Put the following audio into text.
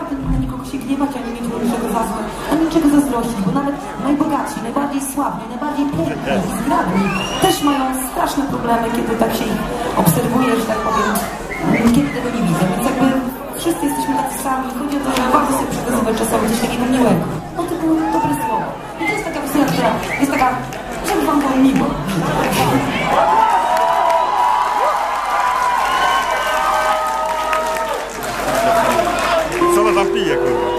każdego. Nie nikogo się gniewać, ani mieć niczego za złe, ani niczego zazdrościć, bo nawet najbogatsi, najbardziej sławni, najbardziej piękni zgrabni też mają straszne problemy, kiedy tak się ich obserwuje, że tak powiem, kiedy tego nie widzę. Więc jakby wszyscy jesteśmy tacy sami. Chodzi o to, że warto sobie przekazywać czasami coś takiego miłego. No to było dobre słowo. I to jest taka piosenka, która jest taka, żeby wam było miło. Maria, Guru.